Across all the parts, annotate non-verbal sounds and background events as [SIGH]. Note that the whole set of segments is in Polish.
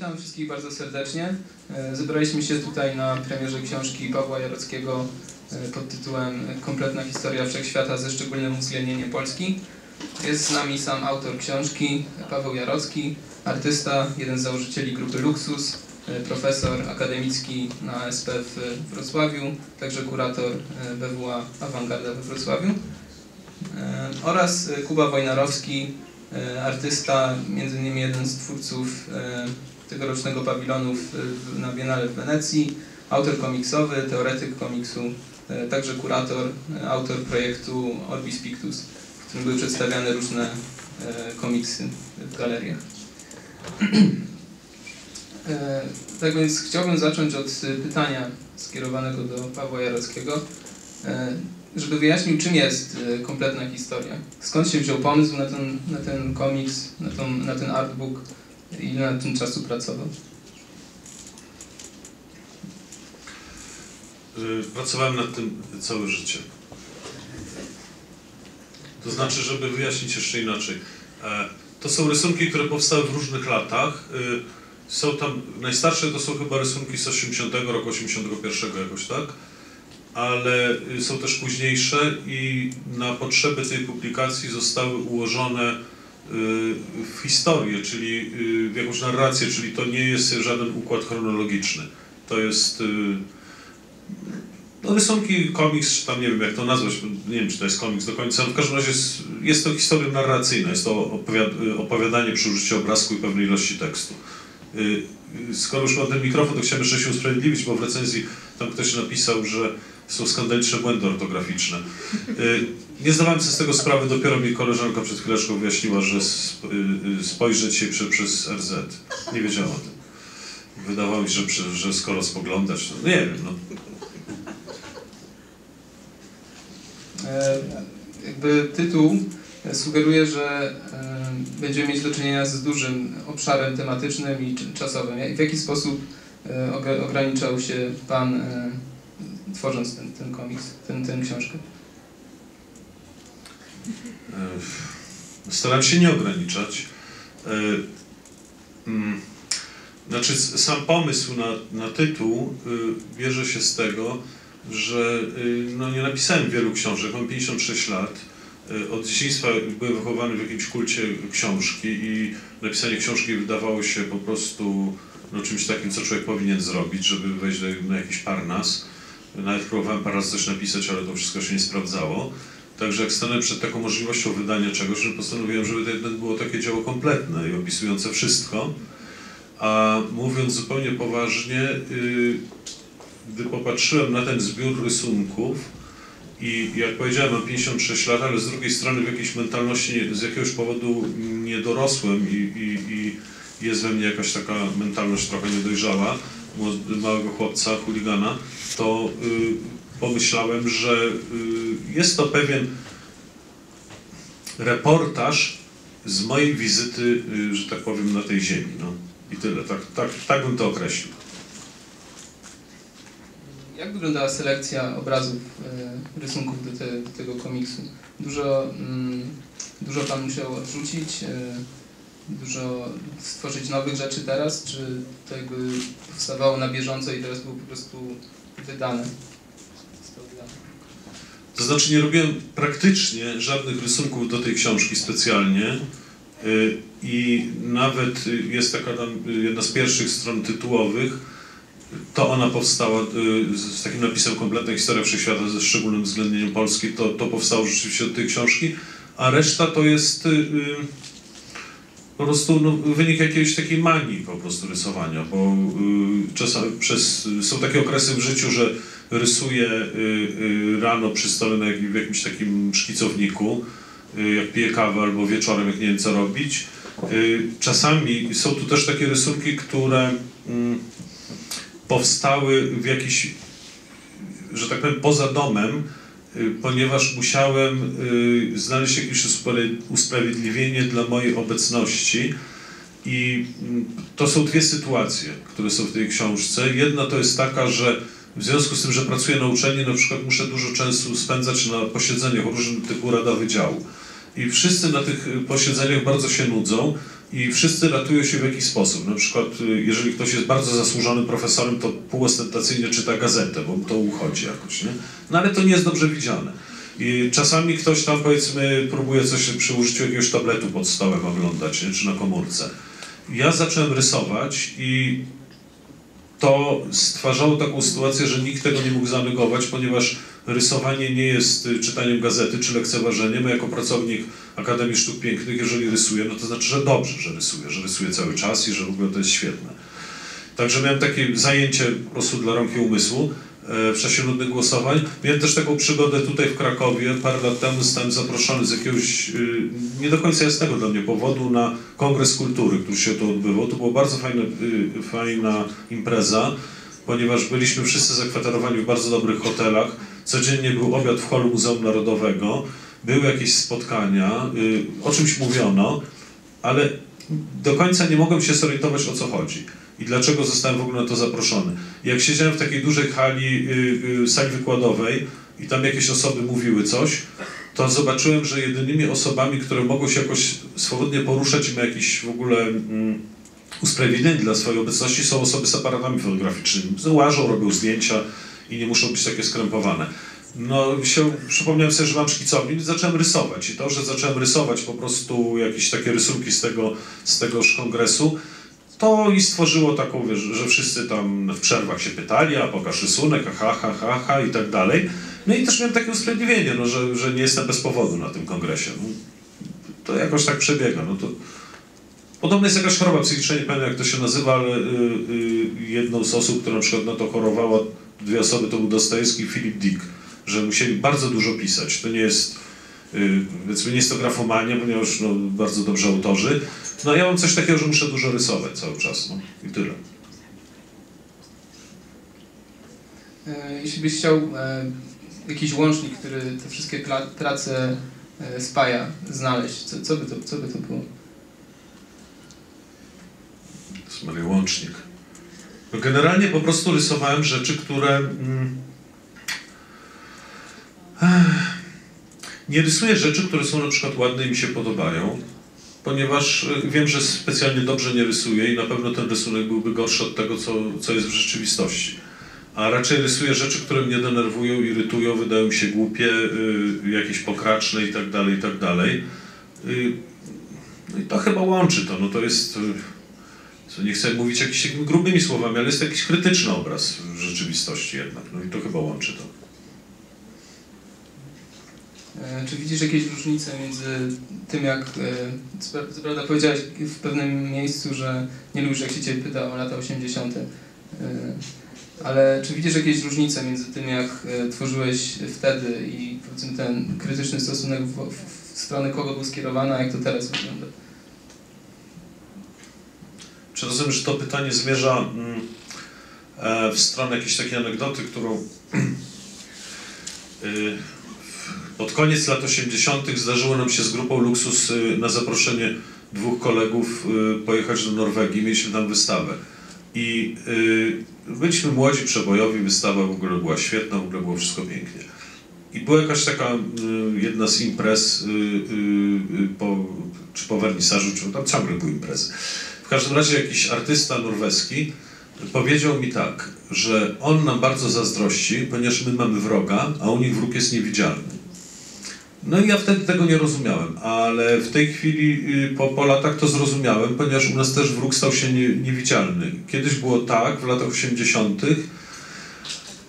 Witam wszystkich bardzo serdecznie. E, Zebraliśmy się tutaj na premierze książki Pawła Jarockiego e, pod tytułem Kompletna historia wszechświata ze szczególnym uwzględnieniem Polski. Jest z nami sam autor książki, Paweł Jarocki, artysta, jeden z założycieli grupy Luxus, e, profesor akademicki na SP w Wrocławiu, także kurator BWA Awangarda we Wrocławiu oraz Kuba Wojnarowski, artysta, między innymi jeden z twórców tegorocznego pawilonu w- na Biennale w Wenecji, autor komiksowy, teoretyk komiksu, e, także kurator, e, autor projektu Orbis Pictus, w którym były przedstawiane różne e, komiksy w galeriach. Tak więc chciałbym zacząć od pytania skierowanego do Pawła Jarockiego, żeby wyjaśnił, czym jest kompletna historia. Skąd się wziął pomysł na ten, na ten komiks, na, tą, na ten artbook, ile nad tym czasu pracował? Pracowałem nad tym całe życie. To znaczy, żeby wyjaśnić jeszcze inaczej. e, To są rysunki, które powstały w różnych latach. Y, Są tam, najstarsze to są chyba rysunki z 80 roku, 81 jakoś, tak? Ale y, są też późniejsze i na potrzeby tej publikacji zostały ułożone w historię, czyli y, w jakąś narrację, czyli to nie jest żaden układ chronologiczny. To jest y, no rysunki, komiks, czy tam nie wiem jak to nazwać, nie wiem czy to jest komiks do końca, no w każdym razie jest, jest to historia narracyjna, jest to opowiad, opowiadanie przy użyciu obrazku i pewnej ilości tekstu. Y, y, Skoro już mam ten mikrofon, to chciałem jeszcze się usprawiedliwić, bo w recenzji tam ktoś napisał, że są skandaliczne błędy ortograficzne. Y, Nie zdawałem sobie z tego sprawy, dopiero mi koleżanka przed chwileczką wyjaśniła, że y, y, spojrzeć się prze, przez RZ. Nie wiedziałem o tym. Wydawało mi się, że, że skoro spoglądać, to nie wiem, no. E, Jakby tytuł sugeruje, że e, będziemy mieć do czynienia z dużym obszarem tematycznym i czasowym. W jaki sposób e, ogra- ograniczał się Pan e, tworząc ten, ten komiks, ten, tę książkę? E, Staram się nie ograniczać. E, mm, Znaczy, sam pomysł na, na tytuł y, bierze się z tego, że no, nie napisałem wielu książek, mam 56 lat. Od dzieciństwa byłem wychowany w jakimś kulcie książki i napisanie książki wydawało się po prostu no, czymś takim, co człowiek powinien zrobić, żeby wejść na jakiś parnas. Nawet próbowałem parę razy coś napisać, ale to wszystko się nie sprawdzało. Także jak stanąłem przed taką możliwością wydania czegoś, że postanowiłem, żeby to jednak było takie dzieło kompletne i opisujące wszystko. A mówiąc zupełnie poważnie, yy, gdy popatrzyłem na ten zbiór rysunków i jak powiedziałem, mam 56 lat, ale z drugiej strony w jakiejś mentalności z jakiegoś powodu nie dorosłem i, i, i jest we mnie jakaś taka mentalność trochę niedojrzała, małego chłopca, chuligana, to y, pomyślałem, że y, jest to pewien reportaż z mojej wizyty, y, że tak powiem, na tej ziemi. No. I tyle, tak, tak, tak bym to określił. Jak wyglądała selekcja obrazów, rysunków do, te, do tego komiksu? Dużo, mm, dużo Pan musiał odrzucić, dużo stworzyć nowych rzeczy teraz, czy to jakby powstawało na bieżąco i teraz było po prostu wydane? To znaczy nie robiłem praktycznie żadnych rysunków do tej książki specjalnie y, i nawet jest taka jedna z pierwszych stron tytułowych, to ona powstała y, z takim napisem Kompletna historia wszechświata ze szczególnym uwzględnieniem Polski, to, to powstało rzeczywiście od tej książki, a reszta to jest y, po prostu no, wynik jakiejś takiej manii po prostu rysowania, bo y, czasami przez, są takie okresy w życiu, że rysuję y, y, rano przy stole na jakim, w jakimś takim szkicowniku, y, jak piję kawę albo wieczorem, jak nie wiem co robić. Y, czasami są tu też takie rysunki, które mm, powstały w jakiś, że tak powiem, poza domem, ponieważ musiałem y, znaleźć jakieś uspra- usprawiedliwienie dla mojej obecności. I mm, to są dwie sytuacje, które są w tej książce. Jedna to jest taka, że w związku z tym, że pracuję na uczelni, na przykład muszę dużo czasu spędzać na posiedzeniach różnego typu rada wydziału. I wszyscy na tych y, posiedzeniach bardzo się nudzą, i wszyscy ratują się w jakiś sposób. Na przykład, y, jeżeli ktoś jest bardzo zasłużonym profesorem, to półostentacyjnie czyta gazetę, bo to uchodzi jakoś, nie? No ale to nie jest dobrze widziane. I czasami ktoś tam, powiedzmy, próbuje coś przy użyciu jakiegoś tabletu pod stołem oglądać, nie? czy na komórce. Ja zacząłem rysować i to stwarzało taką sytuację, że nikt tego nie mógł zanegować, ponieważ rysowanie nie jest y, czytaniem gazety czy lekceważeniem. Ja jako pracownik Akademii Sztuk Pięknych, jeżeli rysuję, no to znaczy, że dobrze, że rysuję, że rysuję cały czas i że w ogóle to jest świetne. Także miałem takie zajęcie po prostu dla rąk i umysłu e, w czasie nudnych głosowań. Miałem też taką przygodę tutaj w Krakowie. Parę lat temu zostałem zaproszony z jakiegoś y, nie do końca jasnego dla mnie powodu na Kongres Kultury, który się tu odbywał. To była bardzo fajna, y, fajna impreza, ponieważ byliśmy wszyscy zakwaterowani w bardzo dobrych hotelach. Codziennie był obiad w holu Muzeum Narodowego, były jakieś spotkania, y, o czymś mówiono, ale do końca nie mogłem się zorientować o co chodzi i dlaczego zostałem w ogóle na to zaproszony. Jak siedziałem w takiej dużej hali, y, y, sali wykładowej i tam jakieś osoby mówiły coś, to zobaczyłem, że jedynymi osobami, które mogą się jakoś swobodnie poruszać i ma jakieś w ogóle mm, usprawiedliwienie dla swojej obecności są osoby z aparatami fotograficznymi. Łażą, robią zdjęcia i nie muszą być takie skrępowane. No, się, przypomniałem sobie, że mam szkicownię i zacząłem rysować. I to, że zacząłem rysować po prostu jakieś takie rysunki z tego, z tegoż kongresu, to i stworzyło taką, wiesz, że wszyscy tam w przerwach się pytali, a pokaż rysunek, a ha, ha, ha, ha i tak dalej. No i też miałem takie usprawiedliwienie, no, że, że nie jestem bez powodu na tym kongresie. No, to jakoś tak przebiega. No to... Podobno jest jakaś choroba psychiczna, nie pamiętam jak to się nazywa, ale y, y, jedną z osób, która na przykład na to chorowała, dwie osoby, to był Dostojewski i Philip Dick, że musieli bardzo dużo pisać. To nie jest, y, powiedzmy, nie jest to grafomania, ponieważ no, bardzo dobrzy autorzy. No ja mam coś takiego, że muszę dużo rysować cały czas, no i tyle. E, Jeśli byś chciał e, jakiś łącznik, który te wszystkie prace e, spaja, znaleźć, co, co, by to, co by to było? To jest Łącznik. No generalnie po prostu rysowałem rzeczy, które... Mm, nie rysuję rzeczy, które są na przykład ładne i mi się podobają, ponieważ y, wiem, że specjalnie dobrze nie rysuję i na pewno ten rysunek byłby gorszy od tego, co, co jest w rzeczywistości. A raczej rysuję rzeczy, które mnie denerwują, irytują, wydają mi się głupie, y, jakieś pokraczne i tak dalej, i tak dalej. Y, no i to chyba łączy to, no to jest... Y, nie chcę mówić jakimiś grubymi słowami, ale jest jakiś krytyczny obraz rzeczywistości jednak. No i to chyba łączy to. E, Czy widzisz jakieś różnice między tym, jak, e, co pra- co prawda powiedziałeś w pewnym miejscu, że nie lubisz, jak się Cię pyta o lata 80., e, ale czy widzisz jakieś różnice między tym, jak tworzyłeś wtedy i powiedzmy ten krytyczny stosunek w, w, w stronę kogo był skierowany, a jak to teraz wygląda? Czy rozumiem, że to pytanie zmierza mm, w stronę jakiejś takiej anegdoty, którą [CLEARS THROAT] y, pod koniec lat 80. zdarzyło nam się z grupą Luksus y, na zaproszenie dwóch kolegów y, pojechać do Norwegii. Mieliśmy tam wystawę. I y, byliśmy młodzi, przebojowi, wystawa w ogóle była świetna, w ogóle było wszystko pięknie. I była jakaś taka jedna z imprez, po, czy po wernisażu, czy tam ciągle były imprezy. W każdym razie jakiś artysta norweski powiedział mi tak, że on nam bardzo zazdrości, ponieważ my mamy wroga, a u nich wróg jest niewidzialny. No i ja wtedy tego nie rozumiałem, ale w tej chwili y, po, po latach to zrozumiałem, ponieważ u nas też wróg stał się nie, niewidzialny. Kiedyś było tak, w latach 80.,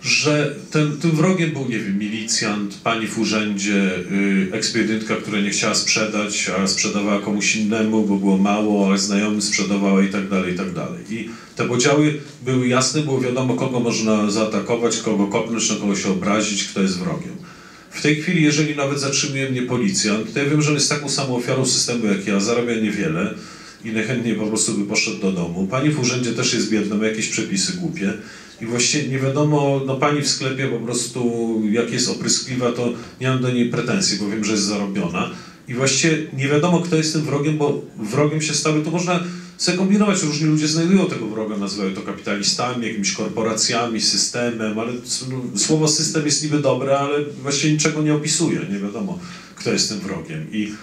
że ten, tym wrogiem był, nie wiem, milicjant, pani w urzędzie, y, ekspedientka, która nie chciała sprzedać, a sprzedawała komuś innemu, bo było mało, a znajomym sprzedawała i tak dalej, i tak dalej. I te podziały były jasne, było wiadomo, kogo można zaatakować, kogo kopnąć, na kogo się obrazić, kto jest wrogiem. W tej chwili, jeżeli nawet zatrzymuje mnie policjant, to ja wiem, że on jest taką samą ofiarą systemu jak ja, zarabia niewiele i najchętniej po prostu by poszedł do domu. Pani w urzędzie też jest biedna, ma jakieś przepisy głupie i właściwie nie wiadomo, no pani w sklepie po prostu jak jest opryskliwa, to nie mam do niej pretensji, bo wiem, że jest zarobiona. I właściwie nie wiadomo, kto jest tym wrogiem, bo wrogiem się stały, to można sobie kombinować, różni ludzie znajdują tego wroga, nazywają to kapitalistami, jakimiś korporacjami, systemem, ale no, słowo system jest niby dobre, ale właściwie niczego nie opisuje, nie wiadomo, kto jest tym wrogiem. I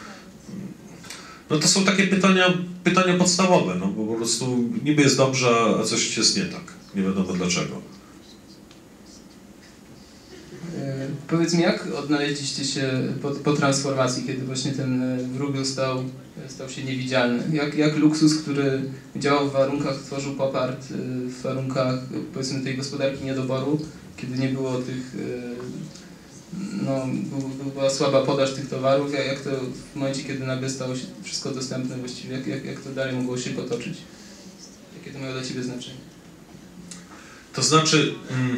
No to są takie pytania, pytania podstawowe, no bo po prostu niby jest dobrze, a coś jest nie tak. Nie wiadomo dlaczego. E, Powiedz mi, jak odnaleźliście się po, po transformacji, kiedy właśnie ten e, wróbel stał, stał się niewidzialny? Jak, jak luksus, który działał w warunkach, tworzył pop art, e, w warunkach powiedzmy tej gospodarki niedoboru, kiedy nie było tych, e, no, był, była słaba podaż tych towarów, jak to w momencie, kiedy nagle stało się wszystko dostępne właściwie, jak, jak, jak to dalej mogło się potoczyć? Jakie to miało dla Ciebie znaczenie? To znaczy, mm,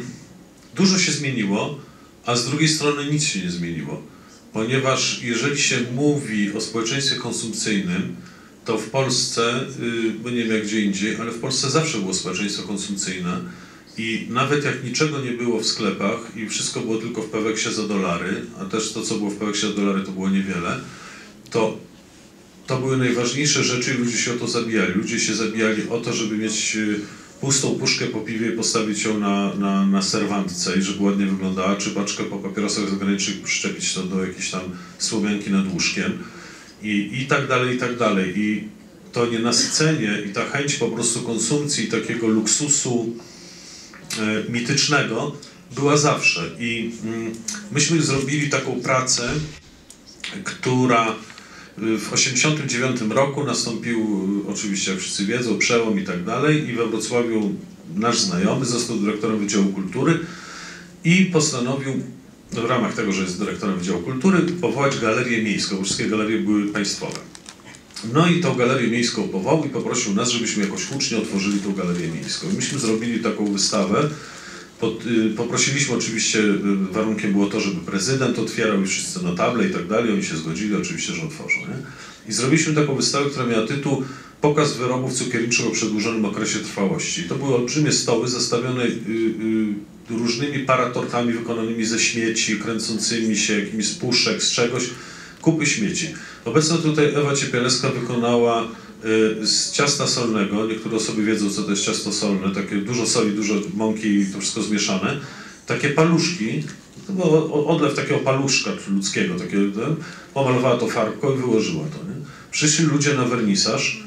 dużo się zmieniło, a z drugiej strony nic się nie zmieniło. Ponieważ jeżeli się mówi o społeczeństwie konsumpcyjnym, to w Polsce, y, bo nie wiem jak gdzie indziej, ale w Polsce zawsze było społeczeństwo konsumpcyjne i nawet jak niczego nie było w sklepach i wszystko było tylko w Peweksie za dolary, a też to co było w Peweksie za dolary to było niewiele, to to były najważniejsze rzeczy i ludzie się o to zabijali. Ludzie się zabijali o to, żeby mieć y, pustą puszkę po piwie postawić ją na, na, na serwantce i żeby ładnie wyglądała, czy paczkę po papierosach zagranicznych przyczepić to do jakiejś tam słomianki nad łóżkiem i, i tak dalej, i tak dalej. I to nienasycenie i ta chęć po prostu konsumpcji takiego luksusu e, mitycznego była zawsze. I mm, myśmy zrobili taką pracę, która w 1989 roku nastąpił, oczywiście jak wszyscy wiedzą, przełom i tak dalej i we Wrocławiu nasz znajomy został dyrektorem Wydziału Kultury i postanowił w ramach tego, że jest dyrektorem Wydziału Kultury, powołać galerię miejską, bo wszystkie galerie były państwowe. No i tą galerię miejską powołał i poprosił nas, żebyśmy jakoś hucznie otworzyli tą galerię miejską. I myśmy zrobili taką wystawę, pod, y, poprosiliśmy oczywiście, y, warunkiem było to, żeby prezydent otwierał i wszyscy notable i tak dalej, oni się zgodzili oczywiście, że otworzą. Nie? I zrobiliśmy taką wystawę, która miała tytuł Pokaz wyrobów cukierniczych o przedłużonym okresie trwałości. To były olbrzymie stoły zastawione y, y, różnymi paratortami wykonanymi ze śmieci, kręcącymi się, jakimiś z puszek, z czegoś, kupy śmieci. Obecnie tutaj Ewa Ciepieleska wykonała z ciasta solnego, niektóre osoby wiedzą, co to jest ciasto solne, takie dużo soli, dużo mąki i to wszystko zmieszane, takie paluszki, to był odlew takiego paluszka ludzkiego, takiego, ten, pomalowała to farbką i wyłożyła to. Nie? Przyszli ludzie na wernisaż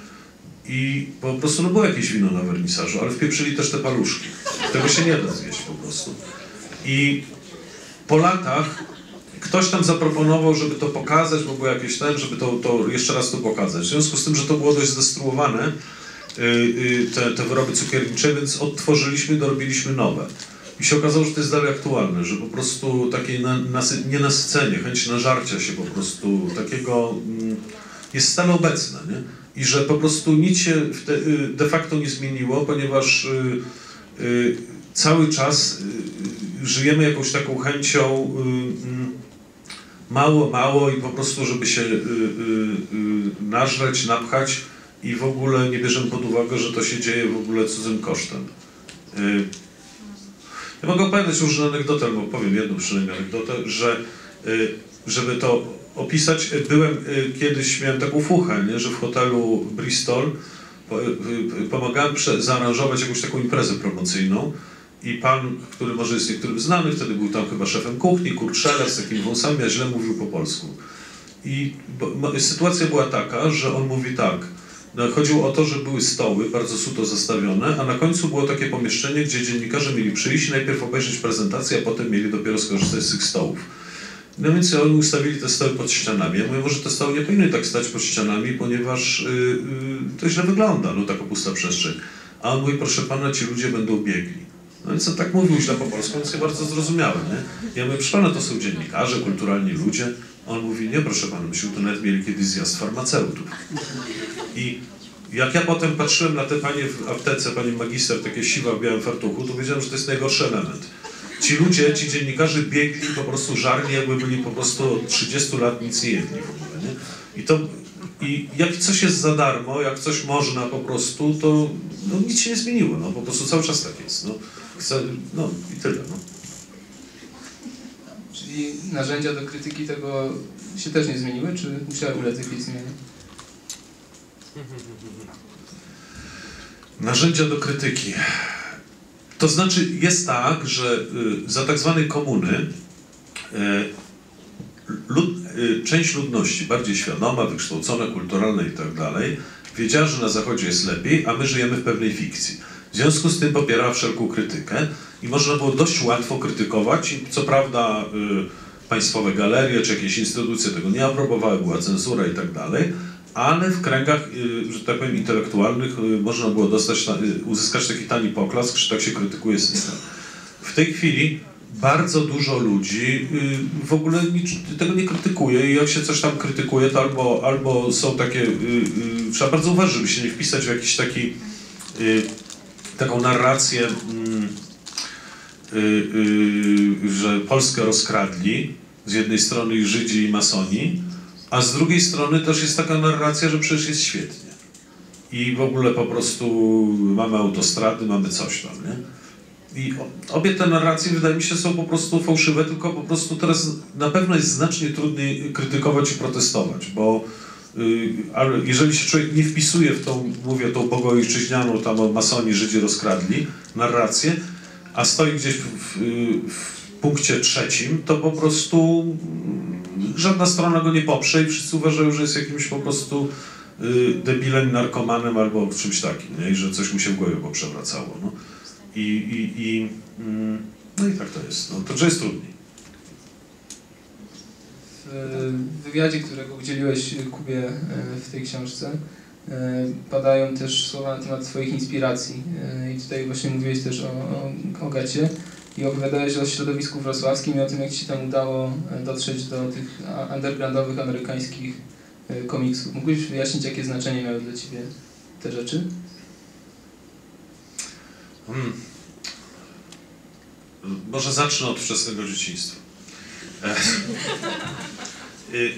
i po prostu no było jakieś wino na wernisażu, ale wpieprzyli też te paluszki. Tego się nie da zjeść po prostu. I po latach ktoś tam zaproponował, żeby to pokazać, bo było jakieś ten, żeby to, to jeszcze raz to pokazać. W związku z tym, że to było dość zdestruowane, yy, yy, te, te wyroby cukiernicze, więc odtworzyliśmy, dorobiliśmy nowe. I się okazało, że to jest dalej aktualne, że po prostu takie na, nasy, nienasycenie, chęć nażarcia się po prostu, takiego mm, jest stale obecne, nie? I że po prostu nic się te, y, de facto nie zmieniło, ponieważ y, y, cały czas y, żyjemy jakąś taką chęcią y, mm, mało, mało i po prostu, żeby się y, y, y, nażreć, napchać i w ogóle nie bierzemy pod uwagę, że to się dzieje w ogóle cudzym kosztem. Y, Ja mogę opowiadać różne anegdoty, albo powiem jedną przynajmniej anegdotę, że y, żeby to opisać, y, byłem kiedyś, miałem taką fuchę, nie, że w hotelu Bristol po- pomagałem zaaranżować jakąś taką imprezę promocyjną i pan, który może jest niektórym znany, wtedy był tam chyba szefem kuchni, kurczele z takimi wąsami, a źle mówił po polsku. I bo, sytuacja była taka, że on mówi tak, no, chodziło o to, że były stoły bardzo suto zastawione, a na końcu było takie pomieszczenie, gdzie dziennikarze mieli przyjść najpierw obejrzeć prezentację, a potem mieli dopiero skorzystać z tych stołów. No więc oni ustawili te stoły pod ścianami. Ja mówię, może te stoły nie powinny tak stać pod ścianami, ponieważ y, y, to źle wygląda, no taka pusta przestrzeń. A on mówi, proszę pana, ci ludzie będą biegli. No więc on tak mówił źle po polsku, więc ja bardzo zrozumiałem, nie? Ja mówię, proszę pana, to są dziennikarze, kulturalni ludzie. On mówi, nie proszę pana, myśmy tu nawet mieli kiedyś zjazd farmaceutów. I jak ja potem patrzyłem na te panie w aptece, pani magister, takie siwa w białym fartuchu, to wiedziałem, że to jest najgorszy element. Ci ludzie, ci dziennikarze biegli po prostu żarni, jakby byli po prostu od 30 lat nic nie jedli w ogóle, nie? I to, i jak coś jest za darmo, jak coś można po prostu, to no, nic się nie zmieniło, no po prostu cały czas tak jest, no. No i tyle, no. Czyli narzędzia do krytyki tego się też nie zmieniły, czy musiały ulec jakiejś zmianie? Narzędzia do krytyki. To znaczy jest tak, że y, za tak zwanej komuny y, lud, y, część ludności, bardziej świadoma, wykształcona, kulturalna i tak dalej, wiedziała, że na Zachodzie jest lepiej, a my żyjemy w pewnej fikcji. W związku z tym popierała wszelką krytykę i można było dość łatwo krytykować. Co prawda y, państwowe galerie czy jakieś instytucje tego nie aprobowały, była cenzura i tak dalej, ale w kręgach, y, że tak powiem, intelektualnych y, można było dostać, ta- y, uzyskać taki tani poklask, że tak się krytykuje system. W tej chwili bardzo dużo ludzi y, w ogóle tego nie krytykuje i jak się coś tam krytykuje, to albo, albo są takie, y, trzeba bardzo uważać, żeby się nie wpisać w jakiś taki, taką narrację, mm, y, y, że Polskę rozkradli, z jednej strony Żydzi i masoni, a z drugiej strony też jest taka narracja, że przecież jest świetnie. I w ogóle po prostu mamy autostrady, mamy coś tam, nie? I obie te narracje wydaje mi się są po prostu fałszywe, tylko po prostu teraz na pewno jest znacznie trudniej krytykować i protestować, bo ale jeżeli się człowiek nie wpisuje w tą, mówię, tą bogoojczyźnianą, tam masoni Żydzi rozkradli, narrację, a stoi gdzieś w, w, w punkcie trzecim, to po prostu mm, żadna strona go nie poprze i wszyscy uważają, że jest jakimś po prostu y, debilem, narkomanem albo czymś takim, nie? i że coś mu się w głowie poprzewracało. No. I, i, i, mm, no i tak to jest. No, to że jest trudniej. W wywiadzie, którego udzieliłeś Kubie e, w tej książce, e, padają też słowa na temat Twoich inspiracji. E, I tutaj właśnie mówiłeś też o, o, o i opowiadałeś o środowisku wrocławskim i o tym, jak Ci się tam udało dotrzeć do tych undergroundowych amerykańskich komiksów. Mógłbyś wyjaśnić, jakie znaczenie miały dla Ciebie te rzeczy? Hmm. Może zacznę od wczesnego dzieciństwa. Y,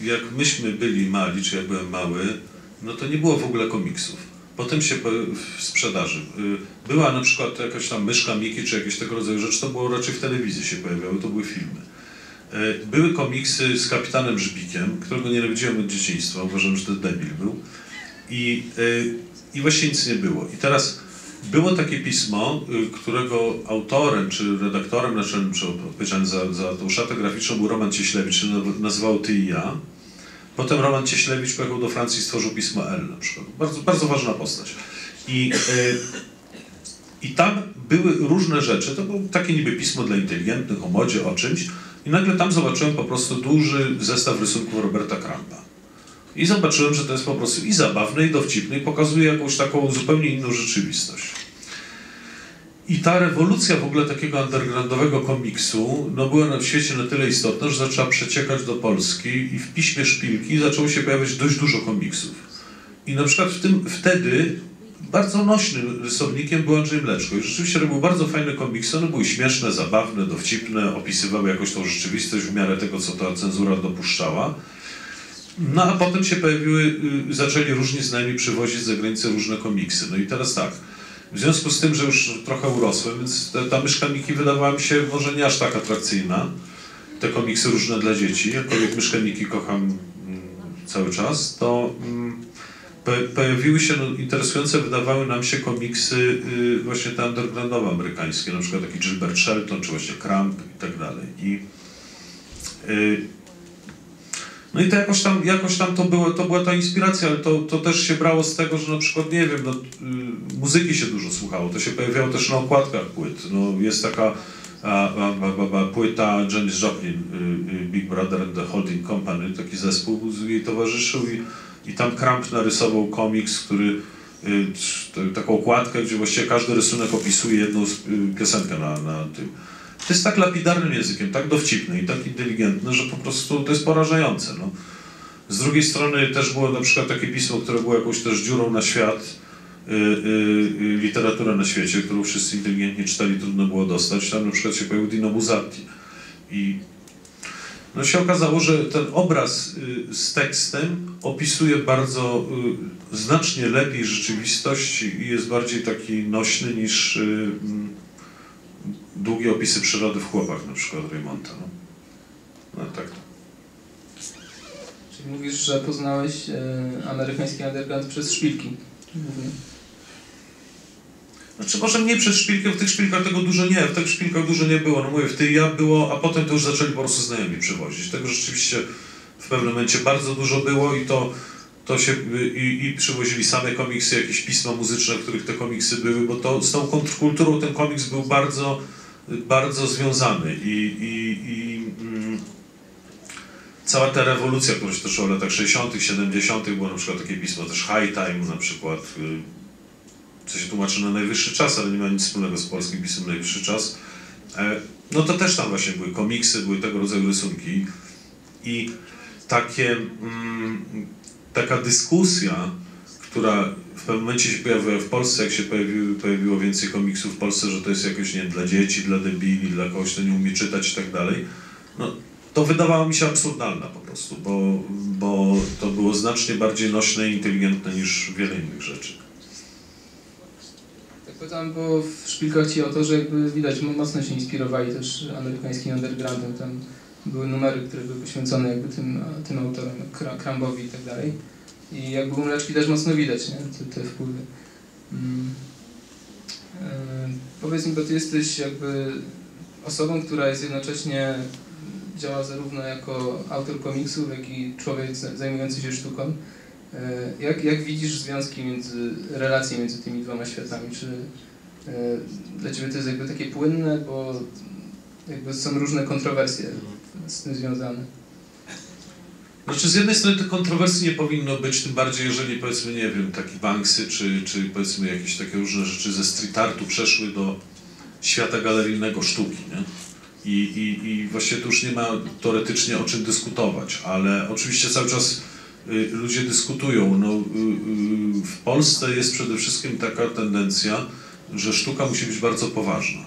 Jak myśmy byli mali, czy jak byłem mały, no to nie było w ogóle komiksów. Potem się w sprzedaży. y, Była na przykład jakaś tam myszka Miki, czy jakieś tego rodzaju rzeczy, to było raczej w telewizji się pojawiały, to były filmy. E, Były komiksy z kapitanem Żbikiem, którego nienawidziłem od dzieciństwa, uważam, że to debil był. I, y, i właśnie nic nie było. I teraz było takie pismo, y, którego autorem czy redaktorem naczelnym, czy odpowiedzialnym za, za tą szatę graficzną był Roman Cieślewicz, nazywał Ty i ja. Potem Roman Cieślewicz pojechał do Francji i stworzył pismo L na przykład. Bardzo, bardzo ważna postać. I, y, I tam były różne rzeczy. To było takie niby pismo dla inteligentnych o modzie, o czymś. I nagle tam zobaczyłem po prostu duży zestaw rysunków Roberta Krampa. I zobaczyłem, że to jest po prostu i zabawne, i dowcipne, i pokazuje jakąś taką zupełnie inną rzeczywistość. I ta rewolucja w ogóle takiego undergroundowego komiksu no była na świecie na tyle istotna, że zaczęła przeciekać do Polski i w piśmie szpilki zaczęło się pojawiać dość dużo komiksów. I na przykład w tym, wtedy bardzo nośnym rysownikiem był Andrzej Mleczko. I rzeczywiście robił bardzo fajne komiksy, one były śmieszne, zabawne, dowcipne, opisywały jakoś tą rzeczywistość w miarę tego, co ta cenzura dopuszczała. No a potem się pojawiły, y, zaczęli różni znajomi przywozić z zagranicy różne komiksy. No i teraz tak, w związku z tym, że już trochę urosłem, więc ta, ta myszka Miki wydawała mi się może nie aż tak atrakcyjna. Te komiksy różne dla dzieci, jakkolwiek myszkę Miki kocham mm, cały czas, to mm, po- pojawiły się no, interesujące, wydawały nam się komiksy y, właśnie te undergroundowe amerykańskie, na przykład taki Gilbert Shelton, czy właśnie Cramp i tak dalej. I, y, no i to jakoś tam, jakoś tam to, było, to była ta inspiracja, ale to, to też się brało z tego, że na przykład, nie wiem, no, y, muzyki się dużo słuchało, to się pojawiało też na okładkach płyt. No, jest taka a, a, a, płyta Janis Joplin, y, y, Big Brother and the Holding Company, taki zespół jej towarzyszył i, i tam Kramp narysował komiks, który taką okładkę, gdzie właściwie każdy rysunek opisuje jedną piosenkę na, na tym. To jest tak lapidarnym językiem, tak dowcipny i tak inteligentny, że po prostu to jest porażające. No. Z drugiej strony też było na przykład takie pismo, które było jakąś też dziurą na świat, y, y, y, literaturę na świecie, którą wszyscy inteligentnie czytali, trudno było dostać. Tam na przykład się pojawił Dino Buzzati. I no się okazało, że ten obraz y, z tekstem opisuje bardzo y, znacznie lepiej rzeczywistość i jest bardziej taki nośny niż y, długie opisy przyrody w chłopach, na przykład Raymonta. No, no tak. Czyli mówisz, że poznałeś e, amerykański underground przez szpilki. Głównie. Znaczy może mniej przed szpilką, w tych szpilkach tego dużo nie, w tych szpilkach dużo nie było, no mówię, w tych ja było, a potem to już zaczęli po prostu znajomi przywozić. Tego rzeczywiście w pewnym momencie bardzo dużo było i to, to się, i, i przywozili same komiksy, jakieś pisma muzyczne, w których te komiksy były, bo to z tą kontrkulturą ten komiks był bardzo, bardzo związany i, i, i mm, cała ta rewolucja, która się toczyła w latach 60., 70., było na przykład takie pismo też High Time na przykład, y, co się tłumaczy na najwyższy czas, ale nie ma nic wspólnego z polskim pismem najwyższy czas. E, No to też tam właśnie były komiksy, były tego rodzaju rysunki i takie, mm, taka dyskusja, która w pewnym momencie się pojawiła w Polsce, jak się pojawiło, więcej komiksów w Polsce, że to jest jakoś, nie dla dzieci, dla debili, dla kogoś, kto nie umie czytać i tak dalej, no to wydawało mi się absurdalne po prostu, bo, bo to było znacznie bardziej nośne i inteligentne niż wiele innych rzeczy. Tak pytam, bo w szpilkach ci autorzy jakby widać mo- mocno się inspirowali też amerykańskim undergroundem. Tam były numery, które były poświęcone jakby tym, tym autorom, jak Kra- Crambowi i tak dalej. I jakby u Mleczki też mocno widać nie? Te, te wpływy. Mm. E, powiedz mi, bo ty jesteś jakby osobą, która jest jednocześnie działa zarówno jako autor komiksów, jak i człowiek za- zajmujący się sztuką. E, Jak, jak widzisz związki między, relacje między tymi dwoma światami? Czy e, dla Ciebie to jest jakby takie płynne, bo jakby są różne kontrowersje z tym związane? Znaczy z jednej strony tych kontrowersji nie powinno być, tym bardziej jeżeli powiedzmy, nie wiem, taki Banksy, czy, czy powiedzmy jakieś takie różne rzeczy ze street artu przeszły do świata galeryjnego sztuki, nie? I, i, I właściwie tu już nie ma teoretycznie o czym dyskutować, ale oczywiście cały czas y, ludzie dyskutują. No, y, y, w Polsce jest przede wszystkim taka tendencja, że sztuka musi być bardzo poważna.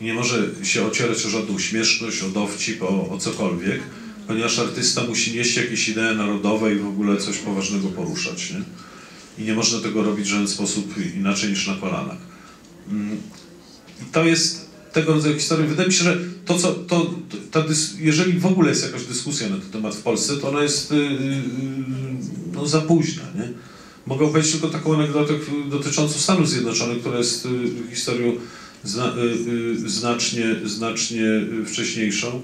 Nie może się ocierać o żadną śmieszność, o dowcip, o, o cokolwiek, ponieważ artysta musi nieść jakieś idee narodowe i w ogóle coś poważnego poruszać. Nie? I nie można tego robić w żaden sposób inaczej niż na kolanach. Mm, I to jest tego rodzaju historia. Wydaje mi się, że to, co, to, ta jeżeli w ogóle jest jakaś dyskusja na ten temat w Polsce, to ona jest yy, no, za późna. Nie? Mogę opowiedzieć tylko taką anegdotę dotyczącą Stanów Zjednoczonych, która jest yy, historią zna, yy, znacznie, znacznie wcześniejszą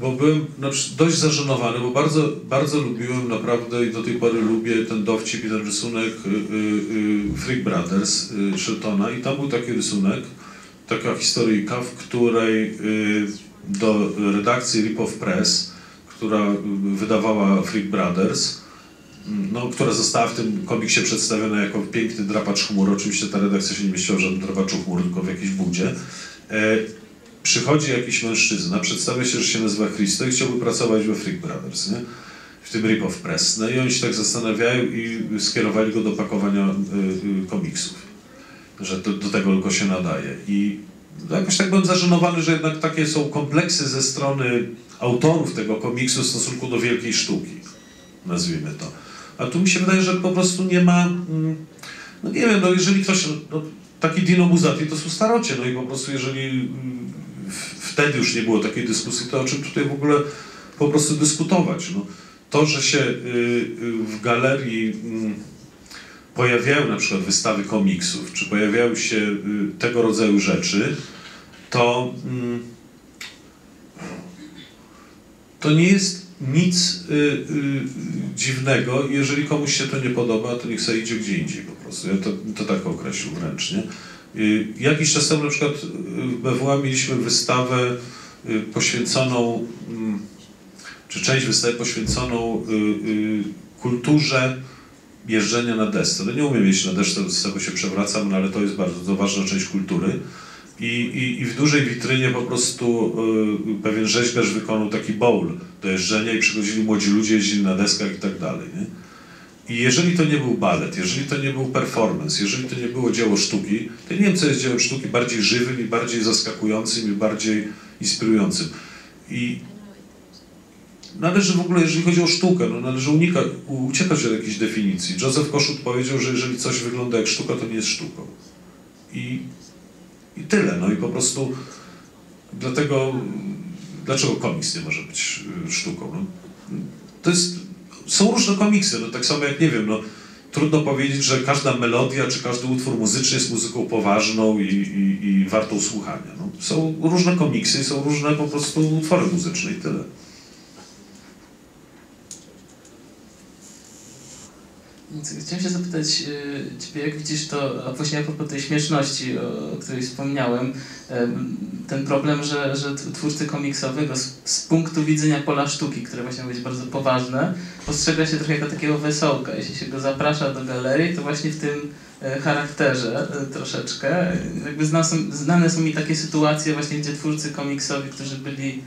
bo byłem przy- dość zażenowany, bo bardzo, bardzo lubiłem naprawdę i do tej pory lubię ten dowcip i ten rysunek y, y, y, Freak Brothers Sheltona i tam był taki rysunek, taka historyjka, w której do redakcji Rip of Press, która wydawała Freak Brothers, mm, no, która została w tym komiksie przedstawiona jako piękny drapacz chmur. Oczywiście ta redakcja się nie mieściła w żadnym drapaczu chmur, tylko w jakiejś budzie. Przychodzi jakiś mężczyzna, przedstawia się, że się nazywa Christo i chciałby pracować we Freak Brothers, nie? w tym Rip of Press. No i oni się tak zastanawiają i skierowali go do pakowania y, komiksów, że do, do tego tylko się nadaje. I no jakoś tak byłem zażenowany, że jednak takie są kompleksy ze strony autorów tego komiksu w stosunku do wielkiej sztuki, nazwijmy to. A tu mi się wydaje, że po prostu nie ma, mm, no nie wiem, no jeżeli ktoś, no, taki Dino Buzzati to są starocie, no i po prostu jeżeli mm, wtedy już nie było takiej dyskusji, to o czym tutaj w ogóle po prostu dyskutować. No, to, że się y, y, w galerii mm, pojawiają na przykład wystawy komiksów, czy pojawiają się y, tego rodzaju rzeczy, to, mm, to nie jest nic dziwnego. Jeżeli komuś się to nie podoba, to niech sobie idzie gdzie indziej po prostu. Ja to, to tak określił wręcz, nie? Y, Jakiś czas temu na przykład y, w BWA mieliśmy wystawę y, poświęconą, mm, czy część wystawy poświęconą kulturze jeżdżenia na desce. No nie umiem jeździć na desce, z tego się przewracam, no ale to jest bardzo ważna część kultury. I, i, I w dużej witrynie po prostu y, pewien rzeźbiarz wykonał taki bowl do jeżdżenia i przychodzili młodzi ludzie, jeździli na deskach i tak dalej. Nie? I jeżeli to nie był balet, jeżeli to nie był performance, jeżeli to nie było dzieło sztuki, to nie wiem, co jest dziełem sztuki bardziej żywym i bardziej zaskakującym i bardziej inspirującym. I należy w ogóle, jeżeli chodzi o sztukę, no należy unika, uciekać od jakiejś definicji. Joseph Koszut powiedział, że jeżeli coś wygląda jak sztuka, to nie jest sztuką. I, i tyle. No i po prostu dlatego, dlaczego komiks nie może być y, sztuką? No, to jest, są różne komiksy, no tak samo jak, nie wiem, no trudno powiedzieć, że każda melodia czy każdy utwór muzyczny jest muzyką poważną i, i, i wartą słuchania. No, są różne komiksy, są różne po prostu utwory muzyczne i tyle. Chciałem się zapytać y, Ciebie, jak widzisz to, a właśnie a propos tej śmieszności, o, której wspomniałem, em, ten problem, że, że twórcy komiksowego z, z punktu widzenia pola sztuki, które właśnie być bardzo poważne, postrzega się trochę jako takiego wesołka. Jeśli się go zaprasza do galerii, to właśnie w tym e, charakterze e, troszeczkę. Jakby znane są mi takie sytuacje właśnie, gdzie twórcy komiksowi, którzy byli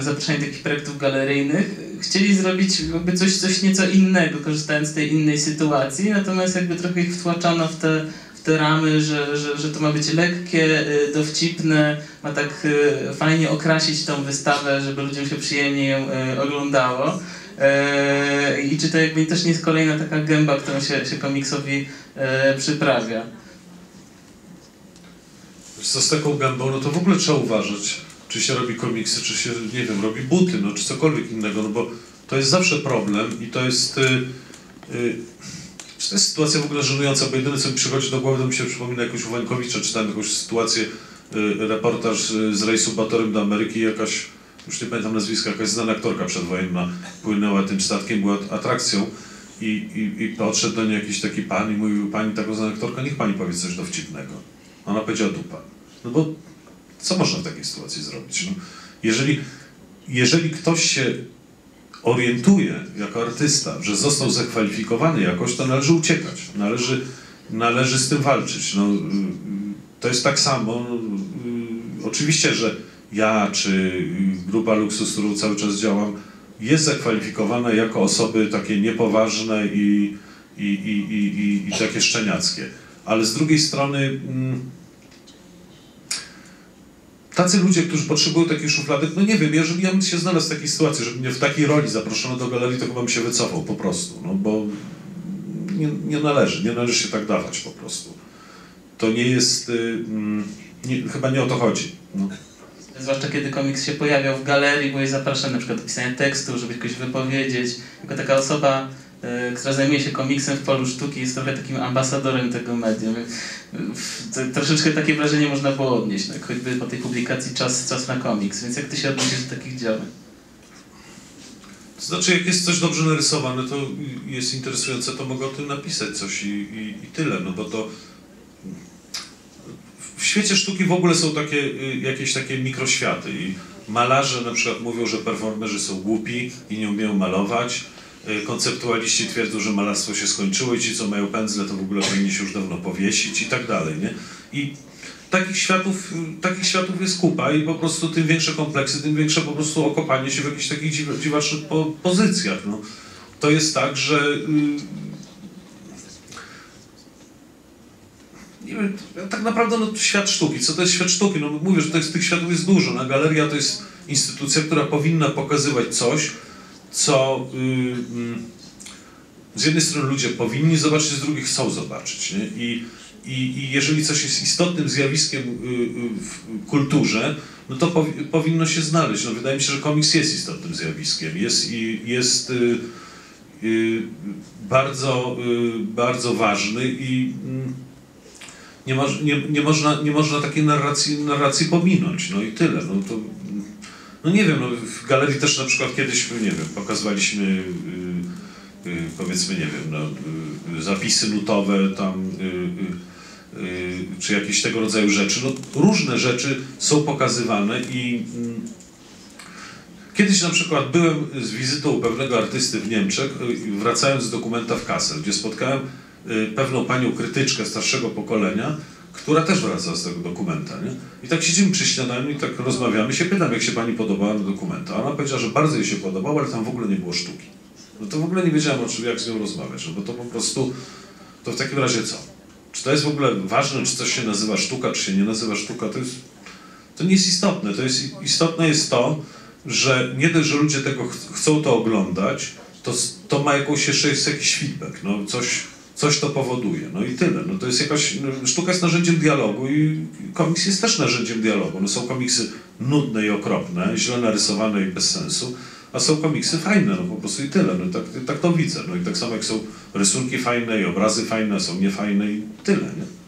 zaproszeni do takich projektów galeryjnych, chcieli zrobić jakby coś, coś nieco innego, korzystając z tej innej sytuacji, natomiast jakby trochę ich wtłaczono w te, w te ramy, że, że, że to ma być lekkie, y, dowcipne, ma tak y, fajnie okrasić tą wystawę, żeby ludziom się przyjemnie ją y, oglądało. I czy to jakby też nie jest kolejna taka gęba, którą się, się komiksowi przyprawia? Co z taką gębą, no to w ogóle trzeba uważać, czy się robi komiksy, czy się, nie wiem, robi buty, no, czy cokolwiek innego, no bo to jest zawsze problem i to jest... Y, y, to jest sytuacja w ogóle żenująca, bo jedyne co mi przychodzi do głowy, to mi się przypomina jakoś u Wańkowicza, czytałem jakąś sytuację, y, reportaż z rejsu Batorym do Ameryki, jakaś, już nie pamiętam nazwiska, jakaś znana aktorka przedwojenna płynęła tym statkiem, była atrakcją i, i, i podszedł do niej jakiś taki pan i mówił, pani taką znaną aktorka, niech pani powie coś dowcipnego. Ona powiedziała dupa. No bo co można w takiej sytuacji zrobić? No, jeżeli, jeżeli ktoś się orientuje jako artysta, że został zakwalifikowany jakoś, to należy uciekać. Należy, należy z tym walczyć. No, to jest tak samo. y, Oczywiście, że ja czy grupa Luxus, z którą cały czas działam, jest zakwalifikowana jako osoby takie niepoważne i, i, i, i, i, i takie szczeniackie. Ale z drugiej strony mm, tacy ludzie, którzy potrzebują takich szufladek, no nie wiem, jeżeli ja bym się znalazł w takiej sytuacji, żeby mnie w takiej roli zaproszono do galerii, to chyba bym się wycofał po prostu, no bo nie, nie należy, nie należy się tak dawać po prostu. To nie jest, y, mm, nie, chyba nie o to chodzi. No. Zwłaszcza kiedy komiks się pojawiał w galerii, byłeś zapraszany na przykład do pisania tekstu, żeby kogoś wypowiedzieć. Jako taka osoba, która zajmuje się komiksem w polu sztuki, jest trochę takim ambasadorem tego medium. Troszeczkę takie wrażenie można było odnieść, no, choćby po tej publikacji Czas, czas na komiks. Więc jak ty się odnosisz do takich działań? To znaczy, jak jest coś dobrze narysowane, to jest interesujące, to mogę o tym napisać coś i, i, i tyle, no bo to w świecie sztuki w ogóle są takie, y, jakieś takie mikroświaty i malarze na przykład mówią, że performerzy są głupi i nie umieją malować, Y, konceptualiści twierdzą, że malarstwo się skończyło i ci, co mają pędzle, to w ogóle powinni się już dawno powiesić i tak dalej, nie? I takich światów, y, takich światów jest kupa i po prostu tym większe kompleksy, tym większe po prostu okopanie się w jakichś takich dziw- dziwacznych po, pozycjach. No. To jest tak, że y, nie wiem, tak naprawdę no, świat sztuki. Co to jest świat sztuki? No mówię, że to jest, tych światów jest dużo. No, galeria to jest instytucja, która powinna pokazywać coś, co y, mm, z jednej strony ludzie powinni zobaczyć, z drugiej chcą zobaczyć. Nie? I, i, I jeżeli coś jest istotnym zjawiskiem y, y, w kulturze, no to powi- powinno się znaleźć. No, wydaje mi się, że komiks jest istotnym zjawiskiem. Jest, jest bardzo, bardzo ważny i mm, nie, nie, nie, można, nie można takiej narracji, narracji pominąć. No i tyle. No, to, no nie wiem, no, w galerii też na przykład kiedyś, nie wiem, pokazywaliśmy y, y, powiedzmy, nie wiem, no, y, zapisy nutowe tam, czy jakieś tego rodzaju rzeczy. No, różne rzeczy są pokazywane i mm, kiedyś na przykład byłem z wizytą u pewnego artysty w Niemczech, wracając z dokumenta w Kassel, gdzie spotkałem pewną panią krytyczkę starszego pokolenia, która też wraca z tego dokumenta, nie? I tak siedzimy przy śniadaniu i tak rozmawiamy, się pytam, jak się pani podobała do dokumenta. Ona powiedziała, że bardzo jej się podobał, ale tam w ogóle nie było sztuki. No to w ogóle nie wiedziałem, o czym, jak z nią rozmawiać, no bo to po prostu, to w takim razie co? Czy to jest w ogóle ważne, czy coś się nazywa sztuka, czy się nie nazywa sztuka? To, jest, to nie jest istotne. To jest, istotne jest to, że nie dość, że ludzie tego ch- chcą to oglądać, to, to ma jakąś jeszcze jest jakiś feedback, no coś, coś to powoduje, no i tyle. No to jest jakaś, no, sztuka jest narzędziem dialogu i komiks jest też narzędziem dialogu. No są komiksy nudne i okropne, źle narysowane i bez sensu, a są komiksy fajne, no po prostu i tyle, no tak, tak to widzę. No i tak samo jak są rysunki fajne i obrazy fajne, są niefajne i tyle, nie?